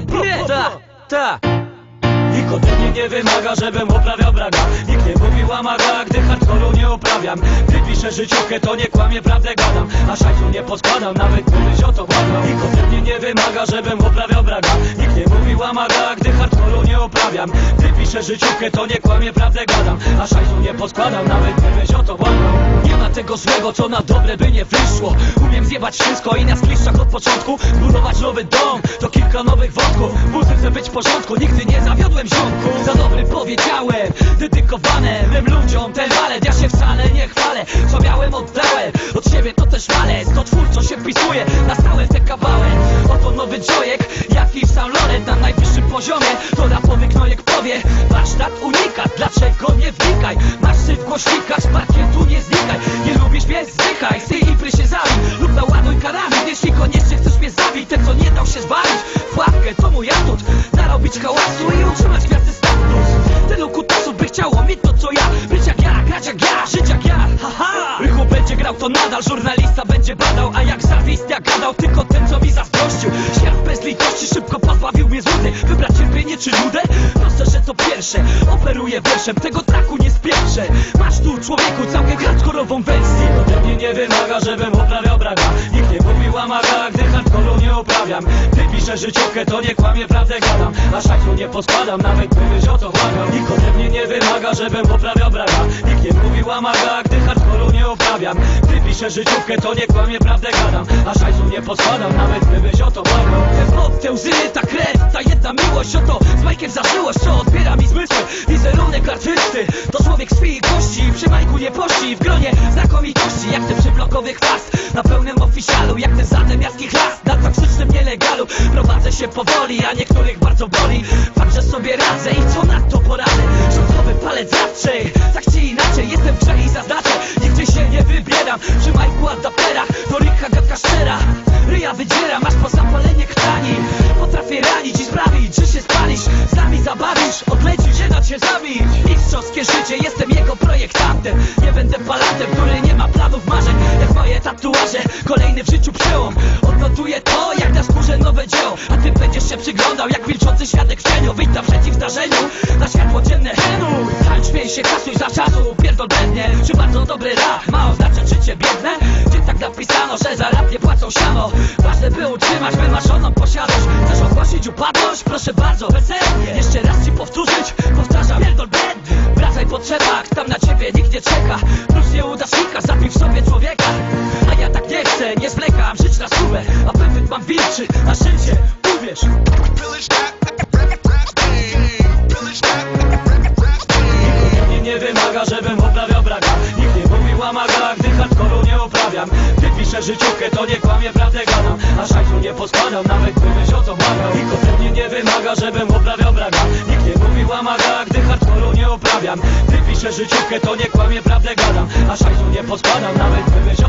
bie, bie, ta, ta. Nikt ode mnie nie wymaga, żebym uprawiał braga. Nikt nie mówił amaga, gdy hardcore'u nie uprawiam. Gdy piszę życiówkę, to nie kłamie, prawdę gadam. A szajsu nie podkładam, nawet gdybyś o to błagał Nikt ode mnie nie wymaga, żebym uprawiał braga. Nikt nie mówił amaga, gdy hardcore'u nie uprawiam. Gdy piszę życiówkę, to nie kłamie, prawdę gadam. A szajsu nie podkładam, nawet gdybyś o to błagał Ma tego złego, co na dobre by nie wyszło. Umiem zjebać wszystko i na skliszczach od początku Zbudować nowy dom, to kilka nowych wątków W muzyce być w porządku, nigdy nie zawiodłem ziomku Za dobry powiedziałem, dedykowane mym ludziom ten balet Ja się wcale nie chwalę, co miałem oddałem Od siebie to też walec, to twórco się wpisuje Na stałe te kawały. Oto nowy Joyek, jak i Saint Laurent Na najwyższym poziomie, to rapowy knojek powie Warsztat unikat, dlaczego nie wnikaj? Masz w głośnikach, z parkietu nie znikaj Nie lubisz mnie, zdychaj, z tej impry się zabij Lub naładuj karami, jeśli koniecznie chcesz mnie zabić. Ten co nie dał się zbawić, w łapkę to mój atut Narobić hałasu i utrzymać gwiazdy status. Tylu kutasów by chciało mieć to co ja. Być jak ja, grać jak ja, żyć jak ja. Haha! Rychu będzie grał to nadal, żurnalista będzie badał. A jak zawistnia gadał, tylko ten co mi zazdrościł. Świat bez litości szybko pozbawił mnie złudy. Wybrać cierpienie czy nudę? To pierwsze. Operuję wierszem, tego traku nie spieszę. Masz tu człowieku całkiem hardkorową wersję. Ode mnie nie wymaga, żebym uprawiał braga. Nikt nie mówił amaga, gdy hardkoru nie uprawiam Gdy piszę życiówkę, to nie kłamie, prawdę gadam. A szajsu nie poskładam, nawet gdybyś o to błagał Nikt ode mnie nie wymaga, żebym uprawiał braga. Nikt nie mówił amaga, gdy hardkoru nie uprawiam Gdy piszę życiówkę, to nie kłamie, prawdę gadam. A szajsu nie poskładam, nawet gdybyś o to błagał te łzy, ta krew, ta miłość Oto z Majkiem zażyłość, co odbiera mi zmysły Wizerunek artysty, to człowiek z i kości Przy Majku nie pości, w gronie znakomitości Jak ten przyblokowy chwast, na pełnym oficjalu Jak ten zademiarski chlast, na toksycznym nielegalu Prowadzę się powoli, a niektórych bardzo boli. Fakt, że sobie radzę i co na to poradzę? Rzutowy palec zawsze, tak czy inaczej Jestem w grze i zaznaczę, nigdzie się nie wybieram Przy Majku adapterach, to rycha gadka szczera Ryja wydzieram, aż po zapalenie Z nami zabawisz, odlecisz, nie da cię zabić Mistrzowskie życie, jestem jego projektantem. Nie będę palatem, który nie ma planów marzeń. Jak moje tatuaże, kolejny w życiu przełom. Odnotuję to, jak na skórze nowe dzieło. A ty będziesz się przyglądał, jak milczący świadek w cieniu Wyjdź naprzeciw zdarzeniu, na światło dzienne Henuj, tańcz, śmiej się, kasuj za czasu Pierdol blednie, czy bardzo dobry rap Ma oznaczać życie biedne? Gdzie tak napisano, że za rap nie płacą siano? Ważne by utrzymać wymarzoną posiadłość. Chcesz ogłosić upadłość? Proszę bardzo, weselnie Jeszcze raz powtórzyć, powtarzam Pierdol blednie, wracaj po trzepach Tam na ciebie nikt nie czeka. Plus nieudacznika, zabij w sobie człowieka. A ja tak nie chcę, nie zwlekam Żyć na stówę, a pewnie mam wilczy Na życie, uwierz. Nikt nie wymaga, żebym uprawiał braga Nikt nie mówił amaga, gdy hardkoru nie uprawiam. Gdy piszę życiówkę, to nie kłamie, prawdę gadam. A szajsu nie poskładam, nawet Gdy piszę życiówkę, to nie kłamie, prawdę gadam. A szajsu nie poskładam, nawet gdybyś